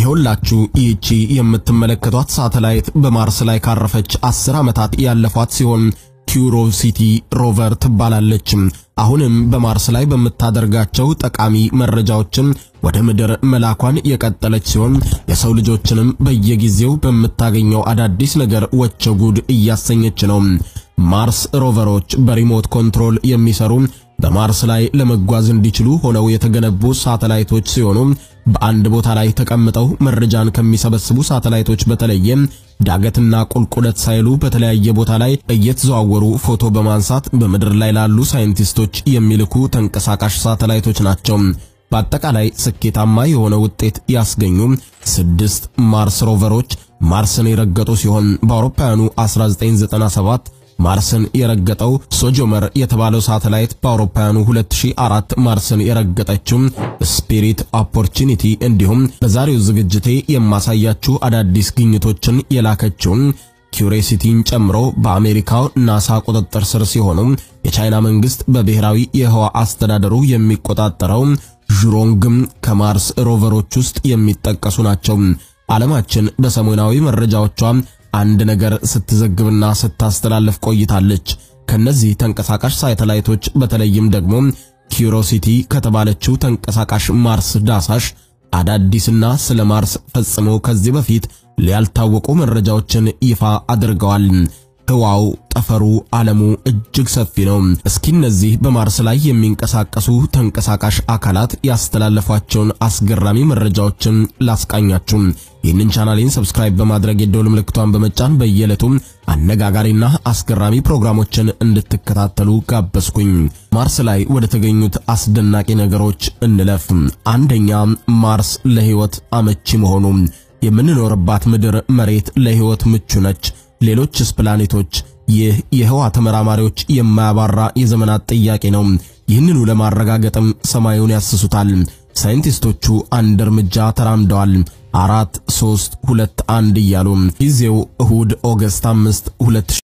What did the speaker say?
ይኸውላችሁ ይህቺ የምትመለከቷት ሳተላይት በማርስ ላይ ካረፈች አስር ዓመታት ያለፏት ሲሆን ኪዩሮሲቲ ሮቨር ትባላለች። አሁንም በማርስ ላይ በምታደርጋቸው ጠቃሚ መረጃዎችን ወደ ምድር መላኳን የቀጠለች ሲሆን የሰው ልጆችንም በየጊዜው በምታገኘው አዳዲስ ነገር ወቸ ጉድ እያሰኘች ነው። ማርስ ሮቨሮች በ remote control የሚሰሩ በማርስ ላይ ለመጓዝ እንዲችሉ ሆነው የተገነቡ ሳተላይቶች ሲሆኑ በአንድ ቦታ ላይ ተቀምጠው መረጃን ከሚሰበስቡ ሳተላይቶች በተለየ ዳገትና ቁልቁለት ሳይሉ በተለያየ ቦታ ላይ እየተዘዋወሩ ፎቶ በማንሳት በምድር ላይ ላሉ ሳይንቲስቶች የሚልኩ ተንቀሳቃሽ ሳተላይቶች ናቸው። በአጠቃላይ ስኬታማ የሆነ ውጤት ያስገኙ ስድስት ማርስ ሮቨሮች ማርስን የረገጡ ሲሆን በአውሮፓውያኑ 1997 ማርስን የረገጠው ሶጆርነር የተባለው ሳተላይት በአውሮፓውያኑ 2004 ማርስን የረገጠችው ስፒሪት ኦፖርቹኒቲ እንዲሁም በዛሬው ዝግጅቴ የማሳያችሁ አዳዲስ ግኝቶችን የላከችውን ኪዩሪሲቲን ጨምሮ በአሜሪካው ናሳ ቁጥጥር ስር ሲሆኑ የቻይና መንግስት በብሔራዊ የህዋ አስተዳደሩ የሚቆጣጠረው ዥሮንግም ከማርስ ሮቨሮች ውስጥ የሚጠቀሱ ናቸው። ዓለማችን በሰሞናዊ መረጃዎቿ አንድ ነገር ስትዘግብና ስታስተላልፍ ቆይታለች። ከነዚህ ተንቀሳቃሽ ሳተላይቶች በተለይም ደግሞ ኪዩሪሲቲ ከተባለችው ተንቀሳቃሽ ማርስ ዳሳሽ አዳዲስና ስለ ማርስ ፈጽሞ ከዚህ በፊት ያልታወቁ መረጃዎችን ይፋ አድርገዋል። ህዋው፣ ጠፈሩ፣ ዓለሙ እጅግ ሰፊ ነው። እስኪ እነዚህ በማርስ ላይ የሚንቀሳቀሱ ተንቀሳቃሽ አካላት ያስተላለፏቸውን አስገራሚ መረጃዎችን ላስቃኛችሁ። ይህንን ቻናሌን subscribe በማድረግ የደወል ምልክቷን በመጫን በየዕለቱ አነጋጋሪና አስገራሚ ፕሮግራሞችን እንድትከታተሉ ጋበዝኩኝ። ማርስ ላይ ወደ ተገኙት አስደናቂ ነገሮች እንለፍ። አንደኛ፣ ማርስ ለህይወት አመቺ መሆኑ። የምንኖርባት ምድር መሬት ለህይወት ምቹ ነች። ሌሎችስ ፕላኔቶች? ይህ የህዋ ተመራማሪዎች የማያባራ የዘመናት ጥያቄ ነው። ይህንኑ ለማረጋገጥም ሰማዩን ያስሱታል። ሳይንቲስቶቹ አንድ እርምጃ ተራምደዋል። አራት ሶስት ሁለት አንድ እያሉ ጊዜው እሁድ ኦገስት 5